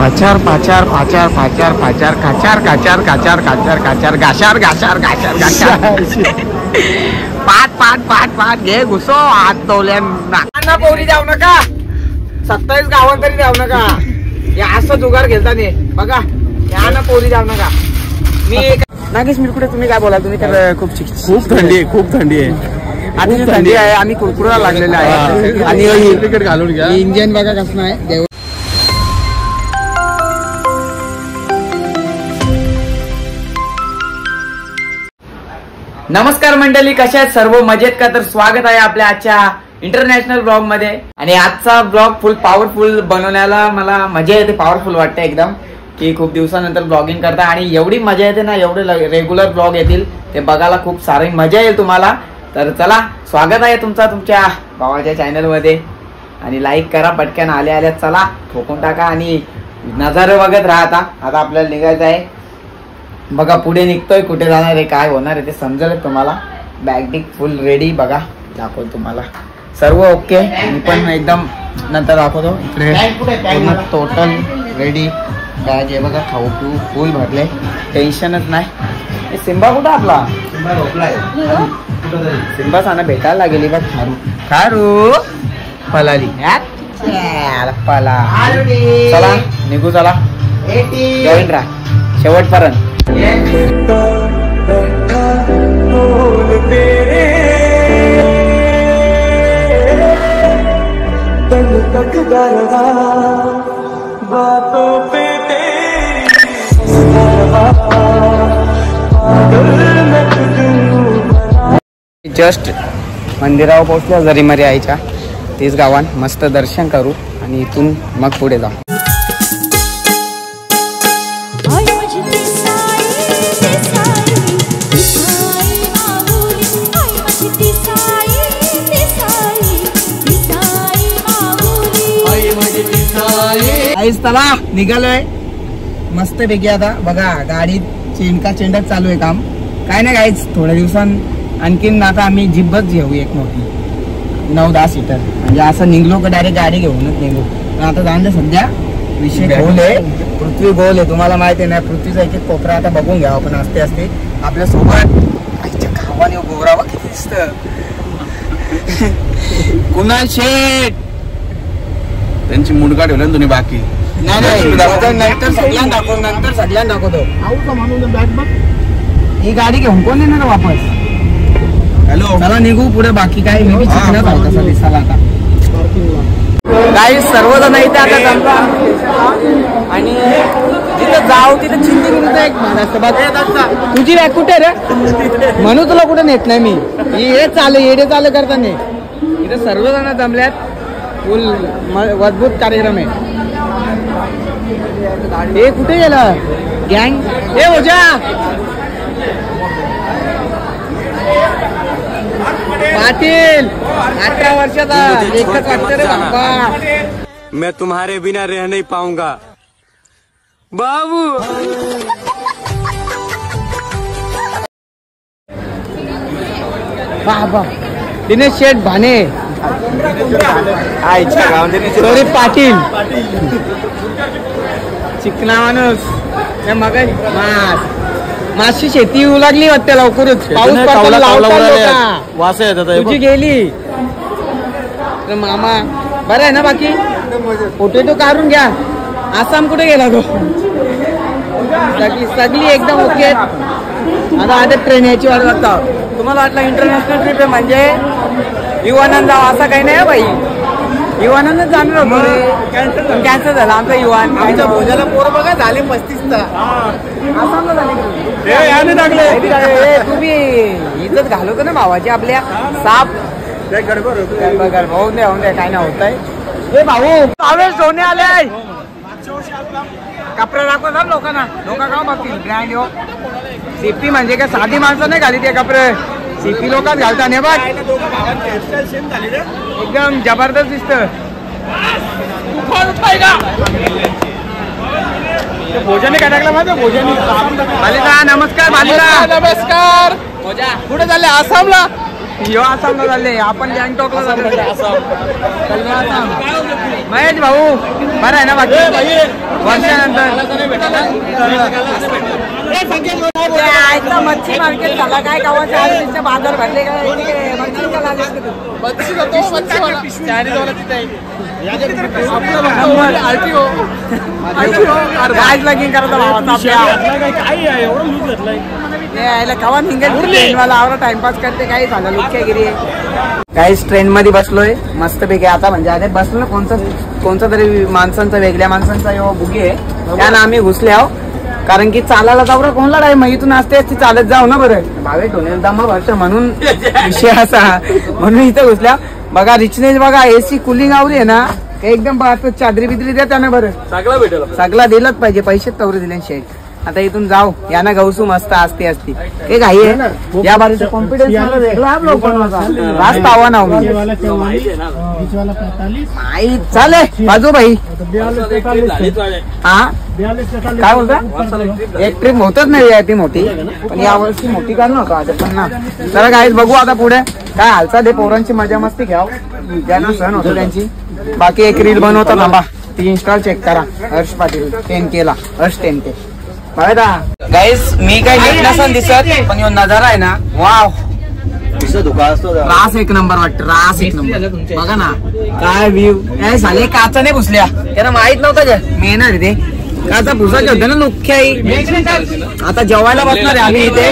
पाचार पाचार पाचार पाचार पाचार काचार काचार काचार काचार काचार गाशार गाशार गाशार गाशार पाट पाट पाट पाट घे घुसो हात तोल्या ना पोरी जाऊ नका. सत्तावीस गावात तरी जाऊ नका. हे असं जुगार घेता नाही बघा या ना पोरी जाऊ नका. मी नागेश मी कुठे तुम्ही काय बोला तुम्ही तर खूप खूप थंडी आहे खूप थंडी आहे. आधी थंडी आहे. आम्ही कुरकुरा लागलेला आहे. आणि ही- क्रिकेट घालून घ्या. इंजिन बघा कसं आहे. नमस्कार मंडळी कशा आहेत? सर्व मजेत का? तर स्वागत आहे आपल्या आजच्या इंटरनॅशनल ब्लॉगमध्ये. आणि आजचा ब्लॉग फुल पॉवरफुल बनवण्याला मला मजा येते पॉवरफुल वाटते एकदम. की खूप दिवसानंतर ब्लॉगिंग करता आणि एवढी मजा येते ना एवढे रेग्युलर ब्लॉग येतील ते बघायला खूप सारी मजा येईल तुम्हाला. तर चला स्वागत आहे तुमचा तुमच्या भावाच्या चॅनलमध्ये. आणि लाईक करा पटकन आल्या आल्या चला ठोकून टाका आणि नजारे बघत राहता आता आपल्याला निघायचं आहे. बघा पुढे निघतोय कुठे जाणार आहे काय होणार आहे ते समजेल तुम्हाला. बॅग टिक फुल रेडी बघा दाखवतो तुम्हाला. सर्व ओके मी पण एकदम नंतर दाखवतो. इकडे टोटल रेडी बॅग आहे बघा खाऊ पिऊ फुल भरले. टेन्शनच नाही. हे सिम्बा कुठं आपला? सिम्बा साना भेटायला लागेल बघ खारू. खारू? पलाली. पला चला निघू चला. जॉईन राहा. शेवटपर्यंत. जस्ट मंदिरावर पोहोचल्या जरीमरी आईच्या. तेच गावान मस्त दर्शन करू आणि इथून मग पुढे जाऊ. आईस चला निघालोय. मस्त पैकी आता बघा गाडी चेंडका चेंडच चालू आहे काम. काय नाही काहीच थोड्या दिवसां आणखीन आता आम्ही जिब्बच घेऊ एक मोठी. नऊ दहा सीटर. म्हणजे असं निघलो का डायरेक्ट गाडी घेऊनच निघू. पण आता दे सध्या. विषय गोल आहे. पृथ्वी गोल आहे. तुम्हाला माहिती आहे ना पृथ्वीचा एक एक कोपरा आता बघून घ्या आपण असते असते आपल्यासोबत आईच्या खावाने गोरावा किती दिसत. कुणाल शेठ? त्यांची मुंडका ठेवल्या ना तुम्ही बाकी. नाही नाही. नंतर सगळ्यांना दाखवतो ही गाडी घेऊन कोण येणार वापस? हॅलो. चला निघू पुढे बाकी काय मी दिसायला आता. काही सर्वजण इथे आता जमता आणि जिथं जाऊ तिथं चिंती मिळत एक महाराष्ट्र बघ तुझी बॅग कुठे रे? म्हणून तुला कुठे नेत नाही मी. ही हे चालू येडे चालू करताना. इथे सर्वजण जमल्यात. फुल म- अद्भुत कार्यक्रम आहे. हे कुठे गेलं? गँग? हे ओझा पाटील! अठरा वर्षाचा एकच वाटतं रे बाप्पा. मैं तुम्हारे बिना रह नहीं पाऊंगा। बाबू! बाबा. दिनेश शेठ भाने. सॉरी पाटील. चिकना माणूस मग. मास. मासची शेती येऊ लागली वाटते लवकरच. पाऊस. वास तुझी गेली. मामा. बरं आहे ना बाकी? फोटो तो काढून घ्या. आसाम कुठे गेला तो? सगळी सगळी एकदम ओके. आता आता ट्रेन याची वाट बघता. तुम्हाला वाटलं इंटरनॅशनल ट्रिप आहे म्हणजे? युवानंद असं काही नाही हं बाई. युवानंद जाणार होतो. कॅन्सल झाला. आमचा युवान आमच्या भोजाला पोर बघा झाले पस्तीस आसामला झाले टाकले. तुम्ही इज्जत घालवतो ना भावाची आपल्या. साप. बघा होऊन द्या होऊन द्या काय नाही होत आहे ए भाऊ पावे सोने आले. कपडे दाखवतात लोकांना. लोक का बघतील. ब्रँड हो. सीपी म्हणजे काय? साधी माणसं नाही घाली ते कपडे. सीपी लोकच घालतात हे बघ एकदम जबरदस्त दिसत. भोजन काय टाकलं माझं भोजन बालिका नमस्कार बालिका. नमस्कार कुठे चालले? आसामला? यो आसामला चालले. आपण गँगटॉकला चालले. आसाम. महेश भाऊ बरं आहे ना बाकी? वर्षा आयचा मच्छी मार्केट झाला काय गावाच्या आरतीचे बाजार भरले काय मच्छी करत यायला कवा ट्रेनवाला आवरा टाइमपास करते काही झालं लुक्यागिरी काहीच ट्रेन मध्ये बसलोय. मस्त पैकी आता म्हणजे अरे बसलो ना कोणता कोणता तरी माणसांचा वेगळ्या माणसांचा यो बुगी आहे. त्यानं आम्ही घुसले आहो कारण की चालायला जाऊ रे कोणला टाइम इथून असते असते चालत जाऊ ना बरं. भावे ढोनेल दमा भाषा म्हणून विषय असा. म्हणून इथं घुसल्या. बघा रिचनेस बघा एसी कुलिंग आवरी आहे ना. एकदम बघा चादरी बिदरी द्या त्यानं बरं. सगळं भेटेल सगळा दिलंच पाहिजे पैसे तवरे दिले शेट आता इथून जाऊ. याना गवसू मस्त असते असती हे घाई आहे. या बारीचा कॉन्फिडन्स हा. रास्त आव्हान आहो मी आई चाले बाजू भाई. हा? काय बोलता? एक ट्रिप होतच नाही आहे ती मोठी. पण या वर्षी मोठी काढ नका आता पण ना. चला काय बघू आता पुढे. काय हालचाल आहे? पोरांची मजा मस्ती घ्याव ज्यांना सण होतो त्यांची. बाकी एक रील बनवतो थांबा. ती इन्स्टॉल चेक करा. हर्ष पाटील टेन केला हर्ष टेन के गाईस मी काही नीट नसन दिसत पण यो नजारा आहे ना वाव. रास एक नंबर वाटत रास एक नंबर. बघा ना. काय व्ह्यू काय झाले काचा नाही घुसल्या त्याला माहीत नव्हतं का? मी येणार ते काचा भुसाचे होते ना नुख्याई आता जेवायला बसणार आहे आम्ही इथे.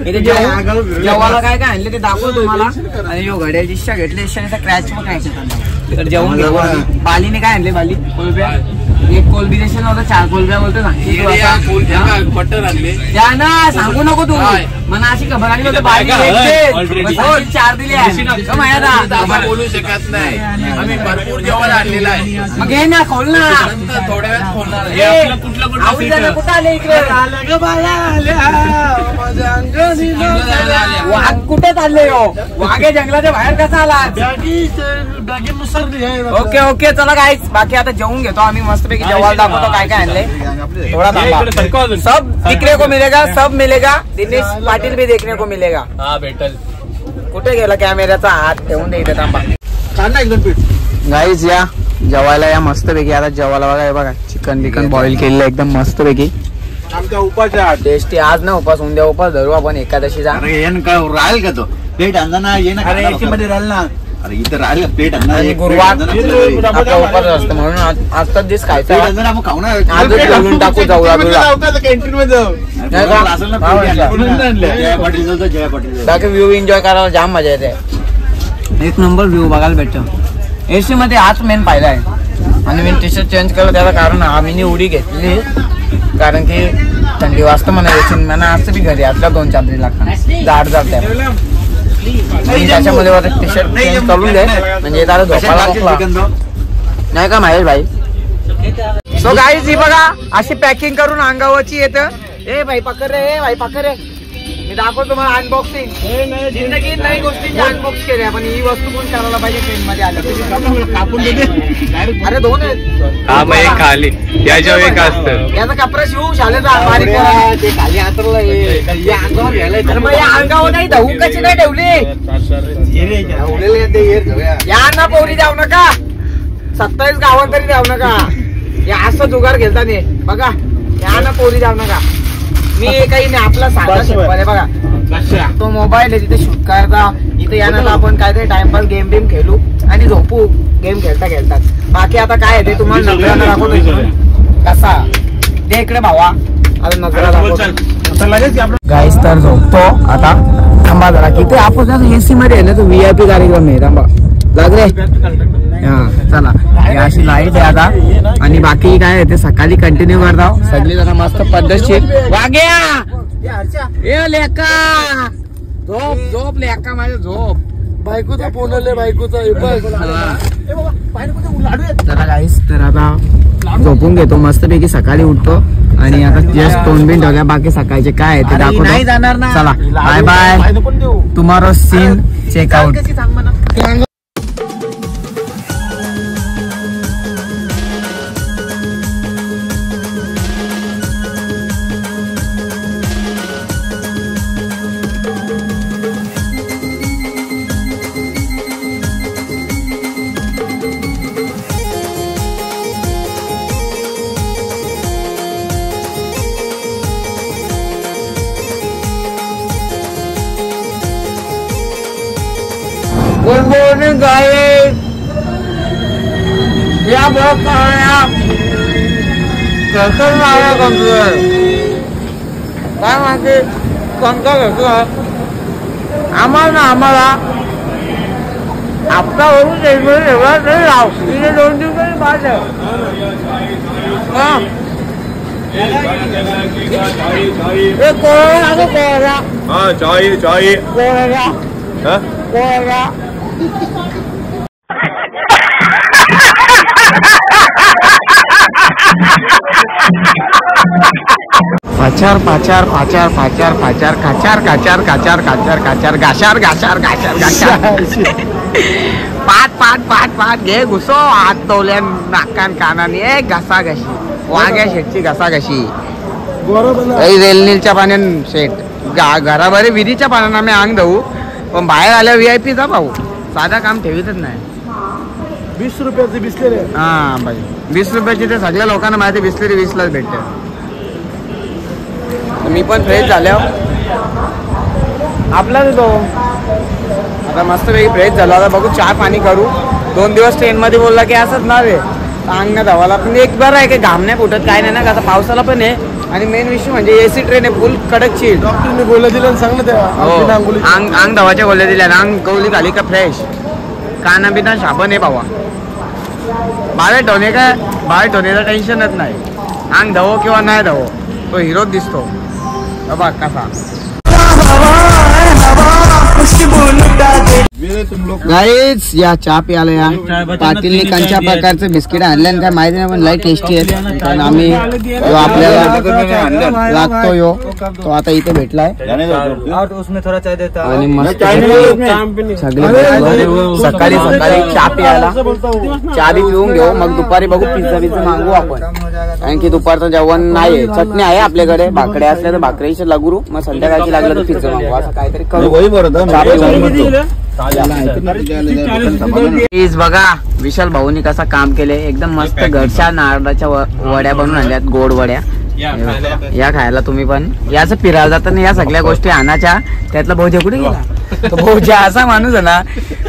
इथे जेव- जेवायला काय काय आणले ते दाखवू तुम्हाला. आणि यो घड्याची शिष्या घेतली क्रॅच पण काय तर जेवण. बालीने काय आणले बाली? एक कोलबी देशील चार कोलब्या बोलतो ना. बटर आणले ना सांगू नको तू. मला अशी खबर आली होती चार दिले आहे. हो, बोलू शकत नाही. आम्ही भरपूर जेवण आणलेलं आहे. मग घे ना खोल ना. थोड्या वेळात खोलणार हे कुठं आले इकडे? वाघ कुठे चालले हो? वाघ हे जंगलाच्या बाहेर कसा आला ओके ओके चला काय बाकी आता जेवून घेतो. आम्ही मस्तपैकी जेवायला दाखवतो काय काय आणले थोडा थांबा. सब दिखने को मिलेगा सब मिलेगा. दिनेश पाटील भी देखने को मिलेगा. हा भेटल. कुठे गेला कॅमेऱ्याचा हात? ठेवून दे इथे थांबा. काढ एकदम पीठ. गाईज या. जेवायला या मस्त पैकी आता जेवायला बघा बघा. चिकन बिकन बॉईल केलेलं एकदम मस्त पैकी हात टेस्टी आज ना उपास उद्या उपास. धरू आपण एकादशीचा. राहील का तो? प्लेट आणला ना ये ना राहिल ना. अरे इथं राहील आणि गुरुवार. आपला असतो म्हणून आज- आजचाच दिवस प्लेट खायचा आणणार आपण खाऊ ना आजच बोलून टाकू जाऊ तुला कॅन्टीन मध्ये जाऊ अरे नाही का? कोणाला असेल ना plate आणली. म्हणून आणलं. जया पाटील जाऊ तर जया पाटील जाऊ. बाकी व्ह्यू एन्जॉय करायला जाम मजा येते एक नंबर व्ह्यू बघायला भेटतो एसी मध्ये हाच मेन फायदा आहे आणि मी टी शर्ट चेंज केलं त्याला कारण आम्ही उडी घेतली कारण की थंडी वाजतं म्हणा एसी म्हणा असतं बी घरी आपल्या दोन चादरी लागतात जाड जाड त्या आणि त्याच्यामध्ये टी शर्ट चेंज करून दे म्हणजे त्याला कशाला झोपायला तो? नाही का महेश भाई? सो गाईज ही बघा अशी पॅकिंग करून अंगावरची येतं. ए भाई पकड रे ए भाई पकड रे. मी दाखवतो तुम्हाला अनबॉक्सिंग जिंदगी नाही गोष्टींची अनबॉक्स केल्या पण ही वस्तू कोण करायला पाहिजे ट्रेन मध्ये आलं अरे दोन आहेत. हा खाली. याच्यावर एक असतं. याचा कपडा शिवू बारीक. ते खाली हातरलं हे. हे अंगावर घ्यायला अंगावर नाही धवू कशी नाही ठेवली? हे. या ना पोरी जाऊ नका. सत्तावीस गावात तरी जाऊ नका. या असं जुगार घेता नाही बघा या ना पोरी जाऊ नका. मी काही नाही आपला साधा शिकवायला आहे बघा तो मोबाईल आहे तिथे शूट करता. इथे यानंतर आपण काय ते टाइमपास गेम बिम खेळू आणि झोपू. गेम खेळता खेळतात बाकी आता काय आहे ते तुम्हाला नजराला दाखवतो. कसा? दे इकडे भावा. आता नजरा दाखवतो. गाईस तर झोपतो. आता थांबा जरा. किती आपण एसी मध्ये आहे ना तो व्हीआयपी कार्यक्रम आहे. थांबा. लाग रे. हा चला ही अशी लाइट आहे आता. आणि बाकी काय आहे ते सकाळी कंटिन्यू करता सगळी जरा मस्त पद्धतशीर. वाग्या! ए लेका! झोप झोप लेका माझ्या झोप. बायकोचा फोन आले बायकोचा चला गाईस तर आता झोपून घेतो. मस्तपैकी सकाळी उठतो. आणि आता जस्ट तोंड बिन ठेवल्या बाकी सकाळचे काय आहे ते दाखवतो. जाणार ना. चला बाय बाय तुम्हारो सीन चेकआउट या ब्लॉक पाहण्या कसं लागला कम्प्युटर काय माहिती कोणता घेतो आम्हाला ना आम्हाला आपला वरून रेल्वे एवढा तरी लाव तिथे दोन दिवस तरी बाद आहे हा. ए, कोळा लागो कोळा हा चाय चाय पाचार पाचार पाचार पाचार पाचार काचार काचार काचार काचार काचार घाशार घाशार घाशार घाशार पाट पाट पाट पाट घे घुसो हात तवल्या नाकान कानाने. ए घसा घशी वाघ्या शेटची घसा घशी रेलनीलच्या पाण्यान शेट. गा- घराबाहेर विहिरीच्या पाण्यानं आम्ही अंग धावू. पण बाहेर आल्या व्ही आय पीचा भाऊ. साधा काम ठेवीतच नाही. वीस रुपयाचे बिस्लेरी हा बाई. वीस रुपयाची ते सगळ्या लोकांना माहिती बिस्लरी वीसलाच भेटते. मी पण फ्रेश झाल्या. आपलाच तो. आता मस्तपैकी फ्रेश झाला. आता बघू चहा पाणी करू. दोन दिवस ट्रेनमध्ये बोलला की असंच ना रे. अंगण्यात धावाला पण एक बरं आहे की घाम नाही फुटत काय नाही ना का आता पावसाला पण आहे. आणि मेन विषय म्हणजे एसी ट्रेन आहे फुल कडक चिल डॉक्टरने बोललं दिलं सांग ना हो. अंग अंग धावाच्या गोळ्या दिल्या अंग गवली झाली का फ्रेश काना बिना साबण आहे बाबा. बाळे धोने काय बाळे धोनेचं टेन्शनच नाही. अंग धावो किंवा नाही धावो तो हिरोच दिसतो. बघ कसा गाईच या चहा प्यायला या. पाटीलने कंच्या प्रकारचे बिस्किट आणले आणि काय माहिती नाही पण लय टेस्टी आहेत. कारण आम्ही आपल्याला लागतो यो तो आता इथे भेटलाय. आणि मस्त सगळे. सकाळी सकाळी चहा प्यायला. चहा बी पिऊन घेऊ. मग दुपारी बघू पिझ्झा बिझ्झा मागू आपण. कारण की दुपारचं जेवण नाही चटणी आहे आपल्याकडे. भाकड्या असल्या तर भाकरीचे लागू. मग संध्याकाळची लागलं तर पिझ्झा मागू असं काहीतरी करू. पिऊन प्लीज बघा विशाल भाऊनी कसा काम केले. एकदम मस्त घरच्या नारळाच्या वड्या बनवून आणल्यात गोड वड्या. या खायला. तुम्ही पण. याच फिरायला जाताना या सगळ्या गोष्टी आणाच्या त्यातला भाऊजा कुठे गेला? तो भाऊजा असा माणूस आहे ना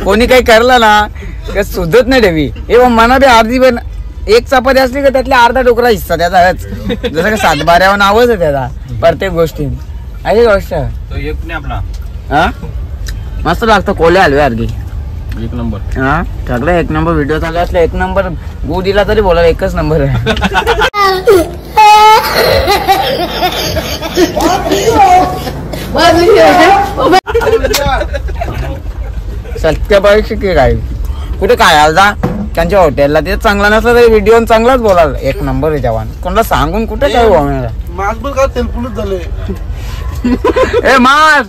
कोणी काही करला ना सुधत नाही ठेवी ए मग मना बी अर्धी पण एक चपाती असली का त्यातल्या अर्धा टोकरा हिस्सा त्याचाच जसं का सातबाऱ्यावर नावच आहे त्याचा. प्रत्येक गोष्टी. अशी गोष्ट आपला. हा? मस्त लागतं कोले हलवे अर्धी एक नंबर. हा? सगळं एक नंबर व्हिडिओ चालू असले एक नंबर गु दिला तरी बोला एकच नंबर आहे. सत्य परीक्षित काय? कुठे काय आलदा त्यांच्या हॉटेलला ते चांगला नसला तरी व्हिडिओ चांगलाच बोलाल. एक नंबर आहे जवान. कोणाला सांगून कुठे काय बोलणार मासबल का तेलपुलच झाले? ए मास!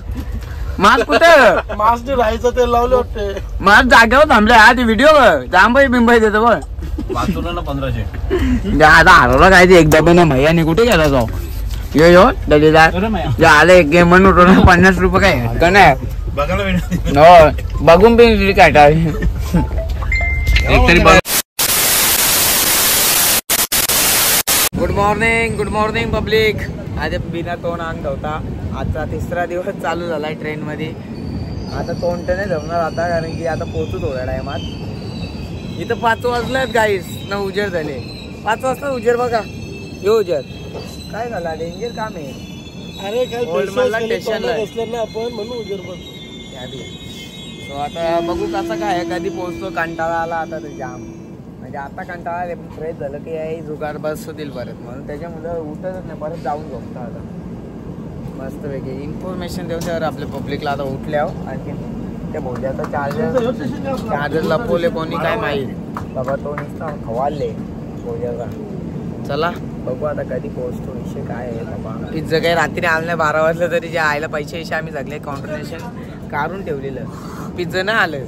मास कुठे? मासने राहायचं तेल लावले वाटते. मास जागेवर थांबले हा ते व्हिडिओ जांबाई बिंबाई देतो बघ. पंधराशे. आता हरवला काय ते एक डब्याने मैयाने कुठे गेला तो? यो यो दलिदार. जे आलं एक गेम म्हणून पन्नास रुपये काय? का नाही? हो बघून पण काय टाळ. एकतरी good morning good morning public आज बिना तोंड अंग होता आजचा तिसरा दिवस चालू झालाय ट्रेन मध्ये आता तोंड तर नाही जमणार आता कारण की आता पोहोचू थोड्या टायमात इथं पाच वाजल्यात गाईस ना उजेड झाले. पाच वाजता उजेड बघा. यो उजेड. काय झाला? डेंजर काम आहे. अरे काय Old man ला station ला आहे. बसलं ना आपण म्हणून उजेड पण सो आता बघू कसं काय आहे, कधी पोहोचतो कंटाळा आला आता ते जाम म्हणजे आता कंटाळा आले पण फ्रेश झालं की याही जुगार बसतील परत. म्हणून त्याच्यामुळे उठतच नाही परत जाऊन झोपता आता. मस्त पैकी इन्फॉर्मेशन देऊ सर आपल्या पब्लिकला आता उठल्यावर आणखी त्या भोज्याचा चार्जर चार्जर लपवले कोणी काय माहीत बाबा तो नुसता खवालले भोज्याचा चला. बघू आता कधी पोहोचतो विषय काय आहे बाबा पिझ्झा काही रात्री आलं नाही बारा वाजलं तरी जे आयला पैसे पैसे आम्ही सगळे कॉन्ट्रिब्युशन काढून ठेवलेलं. पिझ्झा नाही आलं.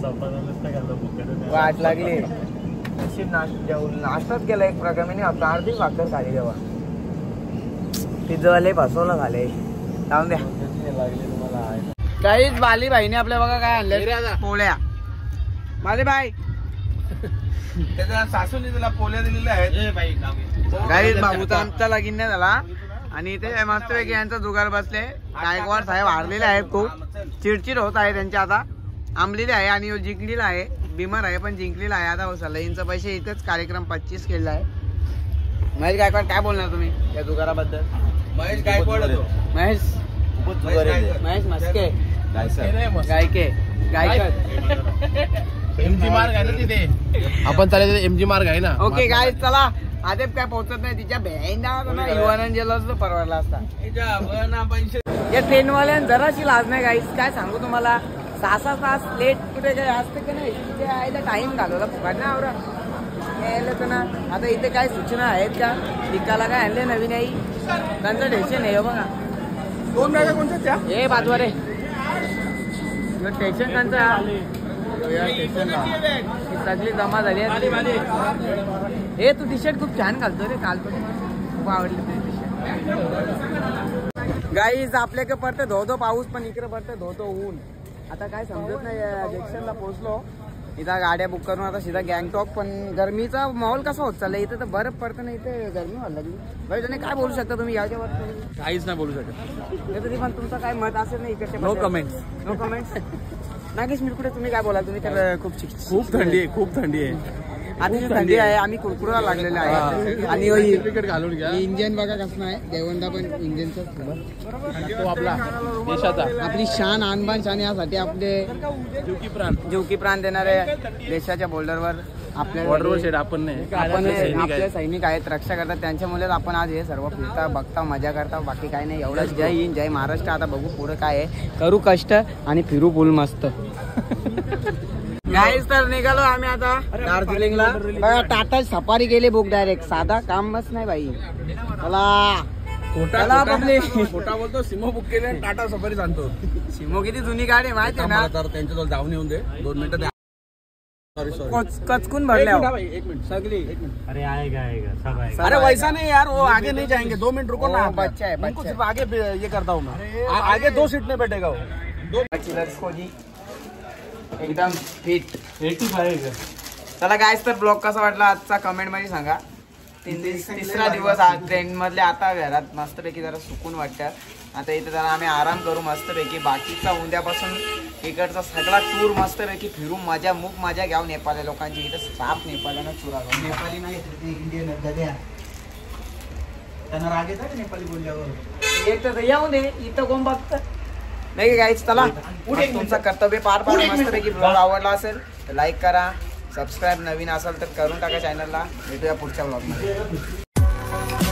वाट लागली. नशीब नाश जेवण नाश्ताच केला एक प्रकार मी आता अर्धी भाकर खाली तेव्हा पिझ्झावाले फसवलं झाले जाऊन द्या. काहीच बाली भाईने आपल्या बघा काय आणलं पोळ्या. बाली भाई त्याच्या सासूने त्याला पोल्या दिलेल्या आहेत. काही बाबूचा आमचा लगीन नाही झाला. आणि इथे मस्तपैकी यांचा जुगार बसले. गायकवाड साहेब हारलेले आहेत खूप. चिडचिड होत आहे त्यांची आता. आंबलेली आहे आणि जिंकलेला आहे. बिमार आहे पण जिंकलेला आहे. आता सलाईंचा पैसे इथेच कार्यक्रम पच्चीस केलेला आहे. महेश गायकवाड काय बोलणार तुम्ही? या जुगाराबद्दल महेश गायकवाड महेश? महेश मस्के. गायके. गायकर एमजी मार्ग आहे ना तिथे. आपण चालायचं एमजी मार्ग आहे ना. ओके गाय चला. आदेप काय पोहोचत नाही. तिच्या बहिणा ना युवानंद गेलो असतो. परवडला असता या ट्रेनवाल्यान जराशी लाज नाही गाईस काय सांगू तुम्हाला? सहा सहा तास लेट कुठे काय असतं की नाही? तिथे आयला टाइम घालवला. फुकाट ना आवरा यायला तर ना आता इथे काय सूचना आहेत का? पिकाला काय आणले नवीन आई? त्यांचं टेन्शन आहे हो बघा. दोन गाड्या कोणत्या त्या? हे बाजूवर रे स्टेशन त्यांचं सगळी जमा झाली आहे. हे तू टी शर्ट खूप छान घालतो रे काल पण. खूप आवडली तुझी टी शर्ट गाईज आपल्याकडे पडते धो धो पाऊस पण इकडे पडते धो धो ऊन. आता काय समजत नाही जंक्शनला पोहोचलो. इथं गाड्या बुक करून आता सीधा गँगटॉक पण गरमीचा माहोल कसा होत चाललाय? इथे तर बरफ पडतं ना इथे गरमी व्हायला लागली. त्याने काय बोलू शकता तुम्ही याच्यावर काहीच नाही बोलू शकत. तरी पण तुमचं काय मत असेल नाही इकडच्या no comments no comments Nagesh Mirkude तुम्ही काय बोला? तुम्ही तर खूप खूप थंडी आहे खूप थंडी आहे. आधी थंडी आहे आम्ही कुरकुरा लागलेले आहे. आणि ही- क्रिकेट घालून घ्या. ही इंजिन बघा कसं आहे देवंदा पण इंजिनचा तो आपला देशाचा. आपली शान आणबान शान यासाठी आपले जीवकी प्राण जीवकी प्राण देणारे देशाच्या बोर्डरवर आपल्या बॉर्डरवर शेड आपण नाही. आपण आपले सैनिक आहेत. सैनिक आहेत रक्षा करतात. त्यांच्यामुळेच आपण आज हे सर्व फिरता बघता मजा करता बाकी काय नाही. एवढंच. जय हिंद जय महाराष्ट्र. आता बघू पुढे काय आहे. करू कष्ट आणि फिरू फुल मस्त. गाईस तर निघालो आम्ही आता दार्जिलिंगला. टाटा सफारी गेले बुक डायरेक्ट साधा कामच नाही बाई. चला. खोटा खोटा- बोलतो सिमो बुक केले टाटा सफारी सांगतो. शिमो किती जुनी गाडी आहे माहिती आहे ना? मला तर त्यांच्याजवळ जाऊन येऊन दे. दोन मिनिटं सॉरी सॉरी कच- कचकून भरल्या हो. एक मिनिट. सगळी. एक मिनिट. अरे आएगा आएगा सब आएगा अरे वैसा नहीं यार वो आगे नहीं जाएंगे. दो मिनट रुको ना. बच्चा है, उनको बच्चा सिर्फ आगे ये करता हूँ मैं. आगे दो सीट में बैठेगा वो. दो खोजी एकदम फिट एटी फाइव चला गायस तर ब्लॉग कसा वाटला आजचा कमेंटमध्ये सांगा. तीन दिवस तिसरा दिवस आज ट्रेन मधले आता घरात मस्तपैकी जरा सुकून वाटतं. आता इथे जरा आम्ही आराम करू मस्तपैकी. बाकीचा उद्यापासून इकडचा सगळा टूर मस्तपैकी फिरू मजा मूक मजा घ्याव नेपाळी लोकांची. इथं साप नेपाळ्यांना चुरा नेपाळी नाही इंडियन त्यांना राग येतात नेपाळी बोलल्यावर? एक तर येऊ दे इथं कोण बघतं? नाही गाईच चला. तुमचं कर्तव्य पार पाडून मस्तपैकी ब्लॉग आवडला असेल तर लाईक करा सबस्क्राईब नवीन असेल तर करून टाका चॅनलला भेटूया पुढच्या ब्लॉगमध्ये